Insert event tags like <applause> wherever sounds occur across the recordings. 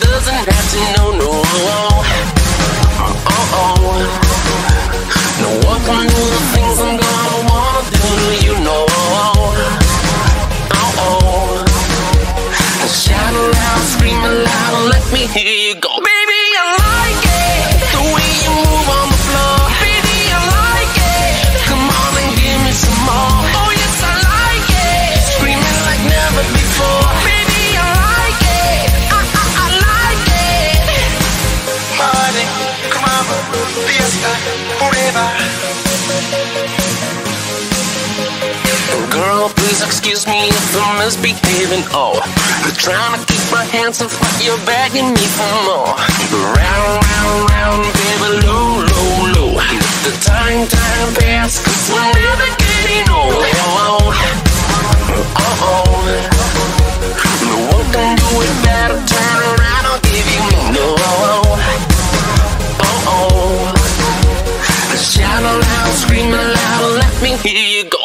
doesn't have to know excuse me if oh, I'm misbehaving. Oh, trying to keep my hands off what you're begging me for more. Round, round, round, baby, low, low, low. The time, time pass, cause we're never getting old. Oh, oh, oh. No one can do it better. Turn around, I'll give you no. Oh, oh. Shout aloud, scream aloud, let me hear you go.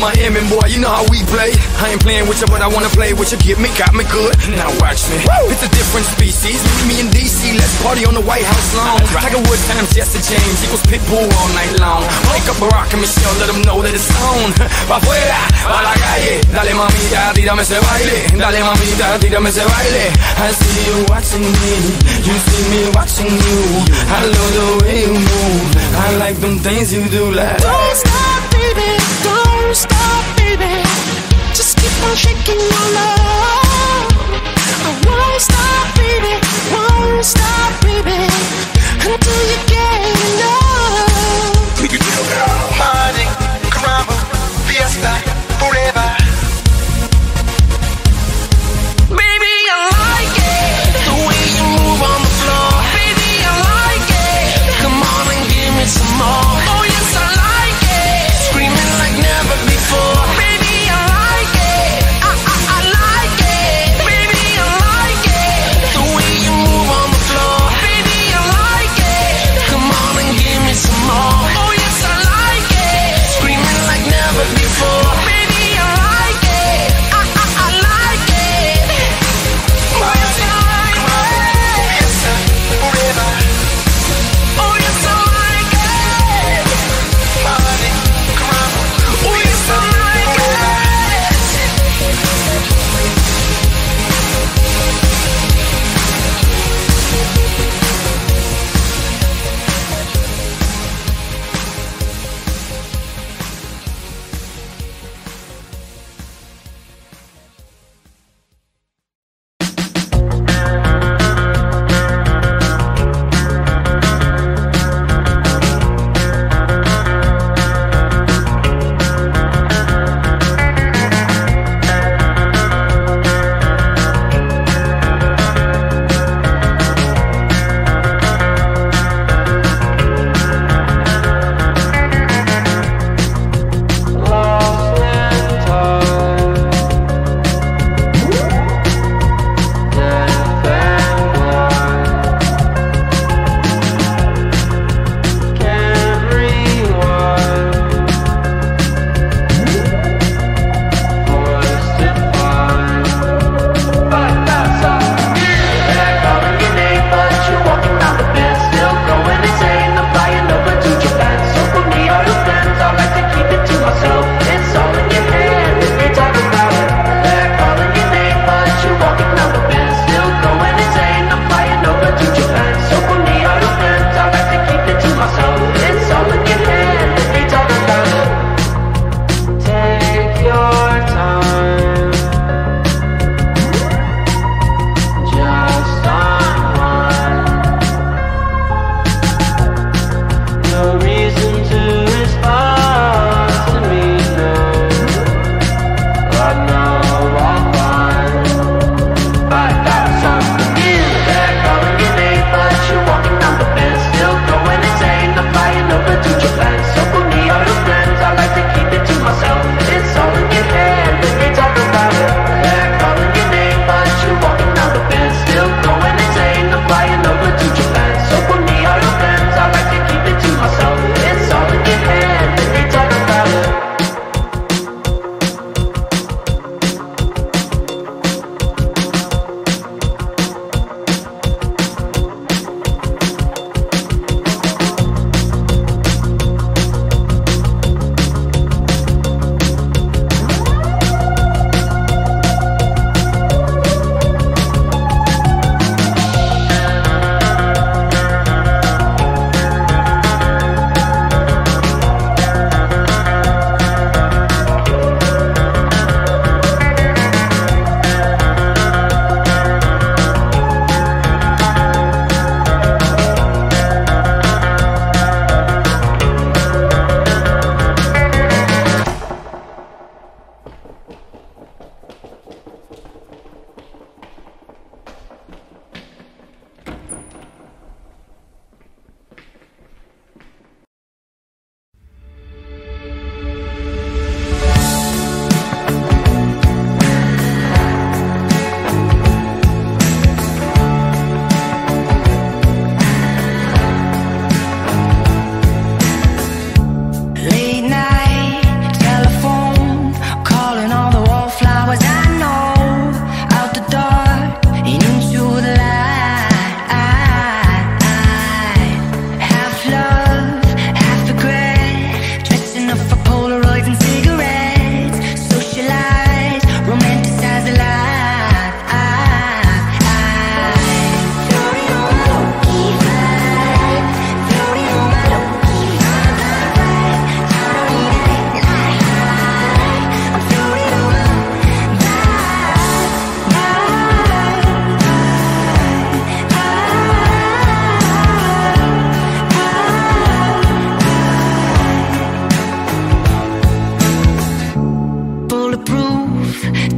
I'm a boy, you know how we play. I ain't playing with you, but I wanna play with you. Get me, got me good. Now watch me. It's a different species. Meet me in DC, let's party on the White House lawn. Tiger Woods times Jesse James equals Pitbull all night long. Wake up Barack and Michelle, let them know that it's on. <laughs> Pa' afuera, pa' la calle. Dale mamita, tírame ese baile. Dale mamita, tírame ese baile. I see you watching me, you see me watching you. I love the way you move. I like them things you do like. Don't stop, baby. Don't stop, baby. Just keep on shaking your love. I won't stop, baby. Won't stop, baby. Until you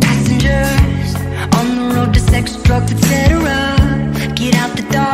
Passengers on the road to sex, drugs, etc. Get out the dark.